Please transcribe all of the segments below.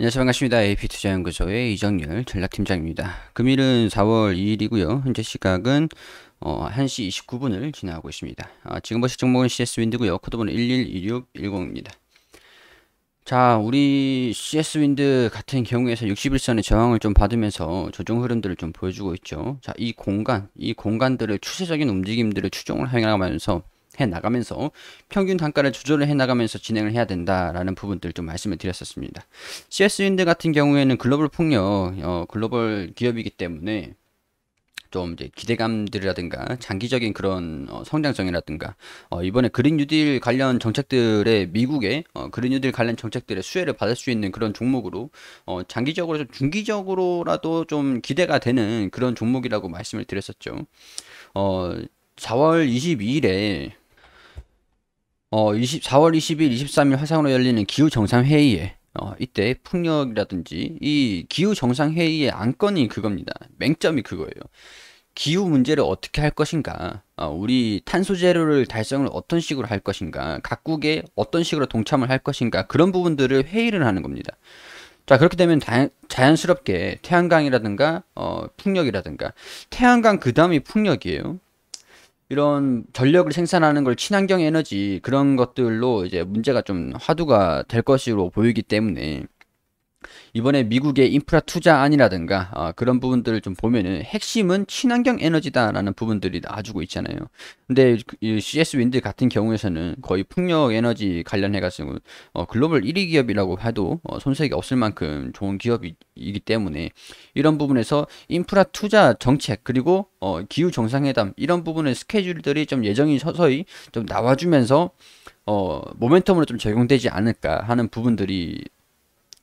안녕하세요. 반갑습니다. AP투자연구소의 이정열 전략팀장입니다. 금일은 4월 2일이고요. 현재 시각은 어, 1시 29분을 지나고 있습니다. 아, 지금 보실 종목은 CS 윈드고요. 코드번호 112610입니다. 자 우리 CS 윈드 같은 경우에서 61선의 저항을 좀 받으면서 조정 흐름들을 좀 보여주고 있죠. 자이 공간 이 공간들을 추세적인 움직임들을 추종을 해나가면서 해 나가면서 평균 단가를 조절을 해 나가면서 진행을 해야 된다라는 부분들 좀 말씀을 드렸었습니다. CS 윈드 같은 경우에는 글로벌 폭력 어, 글로벌 기업이기 때문에 좀 이제 기대감들이라든가 장기적인 그런 어, 성장성이라든가 어, 이번에 그린 뉴딜 관련 정책들의 미국의 어, 그린 뉴딜 관련 정책들의 수혜를 받을 수 있는 그런 종목으로 어, 장기적으로 좀 중기적으로라도 좀 기대가 되는 그런 종목이라고 말씀을 드렸었죠. 어, 4월 22일에 어, 20, 4월 20일, 23일 화상으로 열리는 기후 정상 회의에 어, 이때 풍력이라든지 이 기후 정상 회의의 안건이 그겁니다. 맹점이 그거예요. 기후 문제를 어떻게 할 것인가, 어, 우리 탄소 제로를 달성을 어떤 식으로 할 것인가, 각국에 어떤 식으로 동참을 할 것인가 그런 부분들을 회의를 하는 겁니다. 자 그렇게 되면 다, 자연스럽게 태양광이라든가 어, 풍력이라든가 태양광 그 다음이 풍력이에요. 이런 전력을 생산하는 걸 친환경 에너지 그런 것들로 이제 문제가 좀 화두가 될 것으로 보이기 때문에 이번에 미국의 인프라 투자안이라든가 어, 그런 부분들을 좀 보면은 핵심은 친환경 에너지다라는 부분들이 나와주고 있잖아요. 근데 그이 CS 윈드 같은 경우에서는 거의 풍력 에너지 관련해가지고 어, 글로벌 1위 기업이라고 해도 어, 손색이 없을 만큼 좋은 기업이기 때문에 이런 부분에서 인프라 투자 정책 그리고 어, 기후 정상회담 이런 부분의 스케줄들이 좀 예정이 서서히 좀 나와주면서 어, 모멘텀으로 좀 적용되지 않을까 하는 부분들이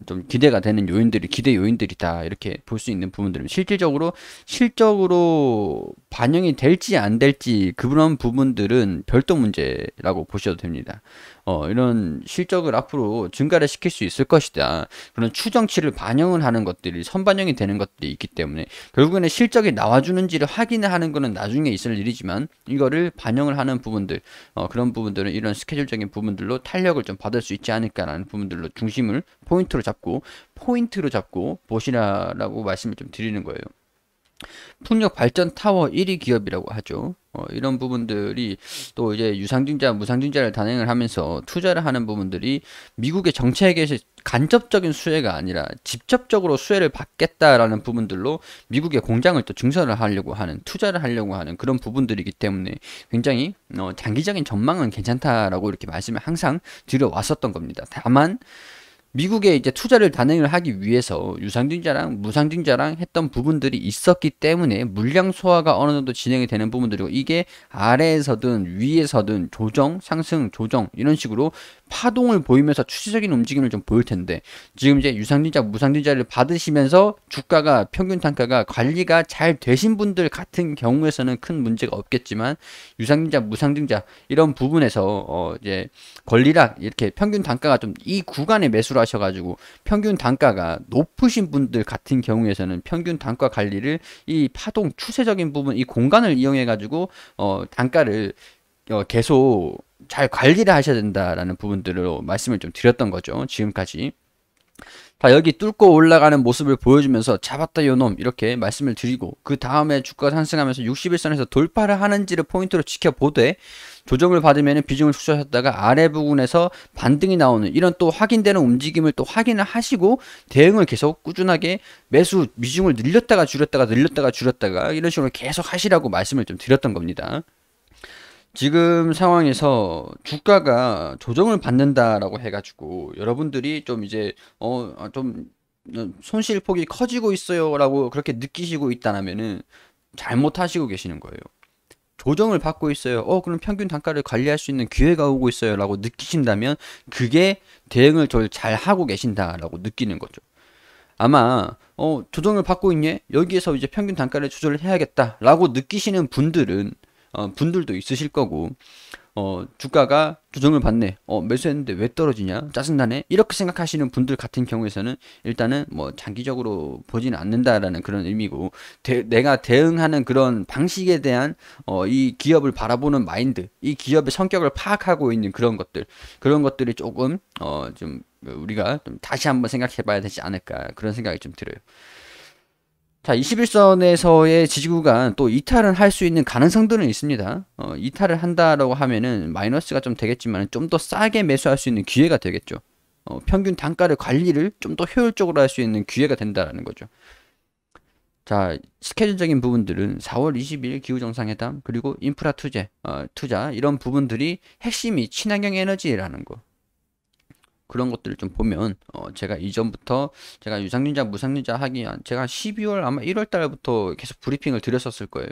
좀 기대가 되는 요인들이 기대 요인들이다 이렇게 볼 수 있는 부분들은 실질적으로 실적으로 반영이 될지 안 될지 그런 부분들은 별도 문제라고 보셔도 됩니다. 어, 이런 실적을 앞으로 증가를 시킬 수 있을 것이다. 그런 추정치를 반영을 하는 것들이 선반영이 되는 것들이 있기 때문에 결국에는 실적이 나와주는지를 확인을 하는 것은 나중에 있을 일이지만 이거를 반영을 하는 부분들 어, 그런 부분들은 이런 스케줄적인 부분들로 탄력을 좀 받을 수 있지 않을까라는 부분들로 중심을 포인트로 잡고 포인트로 잡고 보시라라고 말씀을 좀 드리는 거예요. 풍력 발전 타워 1위 기업이라고 하죠. 어, 이런 부분들이 또 이제 유상증자, 무상증자를 단행을 하면서 투자를 하는 부분들이 미국의 정책에서 간접적인 수혜가 아니라 직접적으로 수혜를 받겠다라는 부분들로 미국의 공장을 또 증설을 하려고 하는 투자를 하려고 하는 그런 부분들이기 때문에 굉장히 어, 장기적인 전망은 괜찮다라고 이렇게 말씀을 항상 드려왔었던 겁니다. 다만 미국에 이제 투자를 단행을 하기 위해서 유상증자랑 무상증자랑 했던 부분들이 있었기 때문에 물량 소화가 어느 정도 진행이 되는 부분들이고 이게 아래에서든 위에서든 조정, 상승, 조정 이런 식으로 파동을 보이면서 추세적인 움직임을 좀 보일 텐데 지금 이제 유상증자, 무상증자를 받으시면서 주가가 평균 단가가 관리가 잘 되신 분들 같은 경우에서는 큰 문제가 없겠지만 유상증자, 무상증자 이런 부분에서 어 이제 권리락 이렇게 평균 단가가 좀 이 구간에 매수를 하셔가지고 평균 단가가 높으신 분들 같은 경우에서는 평균 단가 관리를 이 파동 추세적인 부분 이 공간을 이용해 가지고 어 단가를 어 계속 잘 관리를 하셔야 된다라는 부분들로 말씀을 좀 드렸던 거죠. 지금까지. 자, 여기 뚫고 올라가는 모습을 보여주면서 잡았다 요놈 이렇게 말씀을 드리고 그 다음에 주가 상승하면서 61선에서 돌파를 하는지를 포인트로 지켜보되 조정을 받으면 비중을 축소하셨다가 아래 부분에서 반등이 나오는 이런 또 확인되는 움직임을 또 확인을 하시고 대응을 계속 꾸준하게 매수 비중을 늘렸다가 줄였다가 늘렸다가 줄였다가 이런 식으로 계속 하시라고 말씀을 좀 드렸던 겁니다. 지금 상황에서 주가가 조정을 받는다라고 해가지고 여러분들이 좀 이제 어좀 어, 손실 폭이 커지고 있어요라고 그렇게 느끼시고 있다면은 잘못하시고 계시는 거예요. 조정을 받고 있어요. 어, 그럼 평균 단가를 관리할 수 있는 기회가 오고 있어요. 라고 느끼신다면 그게 대응을 잘 하고 계신다라고 느끼는 거죠. 아마 어, 조정을 받고 있니? 여기에서 이제 평균 단가를 조절을 해야겠다라고 느끼시는 분들은 어, 분들도 있으실 거고 어, 주가가 조정을 받네. 어, 매수했는데 왜 떨어지냐? 짜증나네. 이렇게 생각하시는 분들 같은 경우에서는 일단은 뭐 장기적으로 보지는 않는다라는 그런 의미고 대, 내가 대응하는 그런 방식에 대한 어, 이 기업을 바라보는 마인드, 이 기업의 성격을 파악하고 있는 그런 것들, 그런 것들이 조금 어, 좀 우리가 좀 다시 한번 생각해 봐야 되지 않을까 그런 생각이 좀 들어요. 자, 21선에서의 지지 구간 또 이탈은 할 수 있는 가능성들은 있습니다. 어, 이탈을 한다라고 하면은 마이너스가 좀 되겠지만 좀 더 싸게 매수할 수 있는 기회가 되겠죠. 어, 평균 단가를 관리를 좀 더 효율적으로 할 수 있는 기회가 된다라는 거죠. 자, 스케줄적인 부분들은 4월 20일 기후정상회담 그리고 인프라 투자, 어, 투자 이런 부분들이 핵심이 친환경 에너지라는 거. 그런 것들을 좀 보면 어 제가 이전부터 제가 유상윤자 무상윤자 하기 제가 12월 아마 1월 달부터 계속 브리핑을 드렸었을 거예요.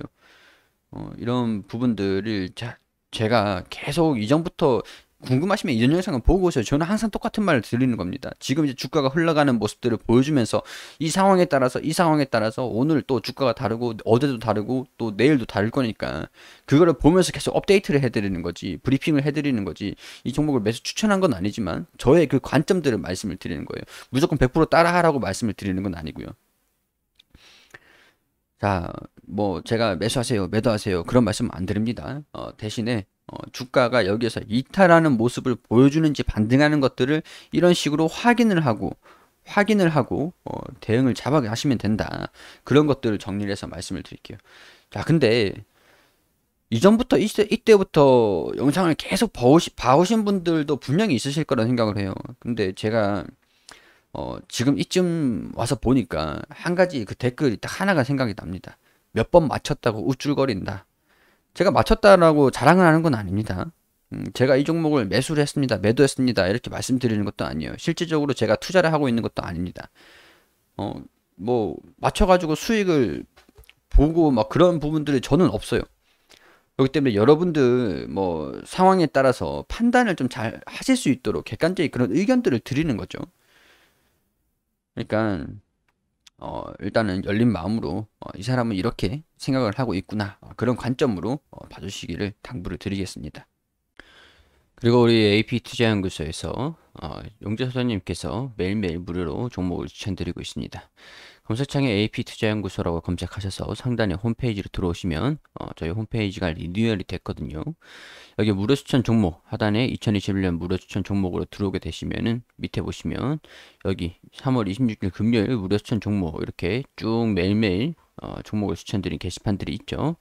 어 이런 부분들을 자, 제가 계속 이전부터 궁금하시면 이전 영상을 보고 오세요. 저는 항상 똑같은 말을 드리는 겁니다. 지금 이제 주가가 흘러가는 모습들을 보여주면서 이 상황에 따라서 이 상황에 따라서 오늘 또 주가가 다르고 어제도 다르고 또 내일도 다를 거니까 그거를 보면서 계속 업데이트를 해드리는 거지 브리핑을 해드리는 거지 이 종목을 매수 추천한 건 아니지만 저의 그 관점들을 말씀을 드리는 거예요. 무조건 100% 따라하라고 말씀을 드리는 건 아니고요. 자, 뭐 제가 매수하세요, 매도하세요 그런 말씀 안 드립니다. 어, 대신에 어, 주가가 여기에서 이탈하는 모습을 보여주는지 반등하는 것들을 이런 식으로 확인을 하고 확인을 하고 어, 대응을 잡아가시면 된다. 그런 것들을 정리를 해서 말씀을 드릴게요. 자, 근데 이전부터 이때, 이때부터 영상을 계속 봐오시, 봐오신 분들도 분명히 있으실 거라 생각을 해요. 근데 제가 어, 지금 이쯤 와서 보니까 한 가지 그 댓글이 딱 하나가 생각이 납니다. 몇 번 맞췄다고 우쭐거린다. 제가 맞췄다라고 자랑을 하는 건 아닙니다. 음, 제가 이 종목을 매수를 했습니다. 매도했습니다. 이렇게 말씀드리는 것도 아니에요. 실질적으로 제가 투자를 하고 있는 것도 아닙니다. 어, 뭐, 맞춰가지고 수익을 보고 막 그런 부분들이 저는 없어요. 그렇기 때문에 여러분들 뭐 상황에 따라서 판단을 좀 잘 하실 수 있도록 객관적인 그런 의견들을 드리는 거죠. 그러니까 어, 일단은 열린 마음으로 어, 이 사람은 이렇게 생각을 하고 있구나 어, 그런 관점으로 어, 봐주시기를 당부를 드리겠습니다. 그리고 우리 AP 투자연구소에서 어, 용재 소장님께서 매일매일 무료로 종목을 추천드리고 있습니다. 검색창에 AP투자연구소라고 검색하셔서 상단에 홈페이지로 들어오시면 어, 저희 홈페이지가 리뉴얼이 됐거든요. 여기 무료 추천 종목 하단에 2021년 무료 추천 종목으로 들어오게 되시면은 밑에 보시면 여기 3월 26일 금요일 무료 추천 종목 이렇게 쭉 매일매일 어, 종목을 추천드린 게시판들이 있죠.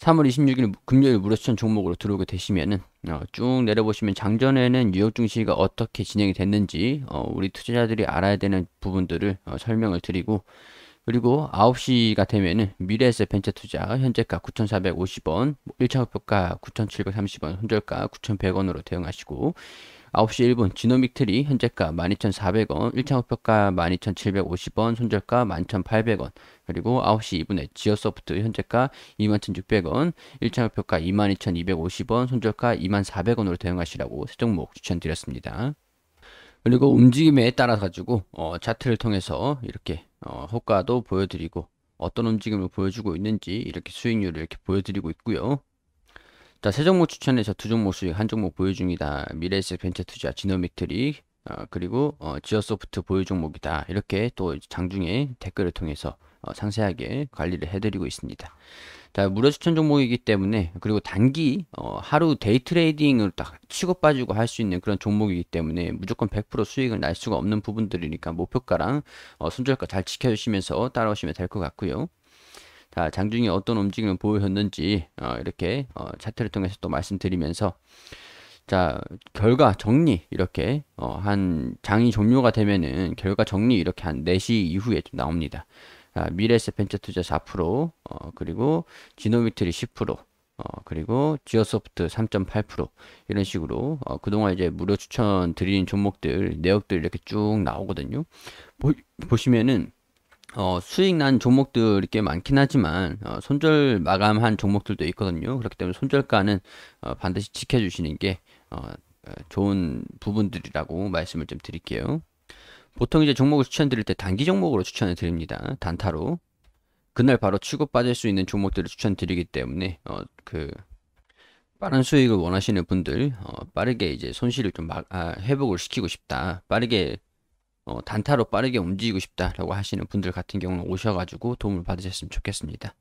3월 26일 금요일 무료 추천 종목으로 들어오게 되시면은 어, 쭉 내려보시면 장전에는 뉴욕 증시가 어떻게 진행이 됐는지 어, 우리 투자자들이 알아야 되는 부분들을 어, 설명을 드리고 그리고 9시가 되면은 미래에셋 벤처 투자 현재가 9,450원, 1차 목표가 9,730원, 손절가 9,100원으로 대응하시고 9시 1분 지노믹 트리 현재가 12,400원, 1차 목표가 12,750원, 손절가 11,800원, 그리고 9시 2분에 지어소프트 현재가 21,600원, 1차 목표가 22,250원, 손절가 24,400원으로 대응하시라고 세 종목 추천드렸습니다. 그리고 움직임에 따라 가지고 어, 차트를 통해서 이렇게 어, 효과도 보여드리고 어떤 움직임을 보여주고 있는지 이렇게 수익률을 이렇게 보여드리고 있고요. 자, 세 종목 추천해서 두 종목 수익, 한 종목 보유 중이다. 미래에셋 벤처 투자, 지노믹트리, 어, 그리고 어, 지어소프트 보유 종목이다. 이렇게 또 장중에 댓글을 통해서 어, 상세하게 관리를 해드리고 있습니다. 자, 무료 추천 종목이기 때문에 그리고 단기 어, 하루 데이 트레이딩을 딱 치고 빠지고 할 수 있는 그런 종목이기 때문에 무조건 100% 수익을 날 수가 없는 부분들이니까 목표가랑 어, 손절가 잘 지켜주시면서 따라오시면 될 것 같고요. 자, 장중에 어떤 움직임을 보였는지 어, 이렇게 어, 차트를 통해서 또 말씀드리면서 자 결과 정리 이렇게 어, 한 장이 종료가 되면은 결과 정리 이렇게 한 4시 이후에 좀 나옵니다. 자, 미래에셋 벤처 투자 4% 어, 그리고 지노미트리 10% 어, 그리고 지어소프트 3.8% 이런 식으로 어, 그동안 이제 무료 추천 드리는 종목들 내역들 이렇게 쭉 나오거든요. 보, 보시면은 어, 수익 난 종목들이 꽤 많긴 하지만 어, 손절 마감한 종목들도 있거든요. 그렇기 때문에 손절가는 어, 반드시 지켜주시는 게 어, 어, 좋은 부분들이라고 말씀을 좀 드릴게요. 보통 이제 종목을 추천드릴 때 단기 종목으로 추천을 드립니다. 단타로. 그날 바로 치고 빠질 수 있는 종목들을 추천드리기 때문에 어, 그 빠른 수익을 원하시는 분들, 어, 빠르게 이제 손실을 좀 막, 아, 회복을 시키고 싶다. 빠르게 어, 단타로 빠르게 움직이고 싶다라고 하시는 분들 같은 경우는 오셔가지고 도움을 받으셨으면 좋겠습니다.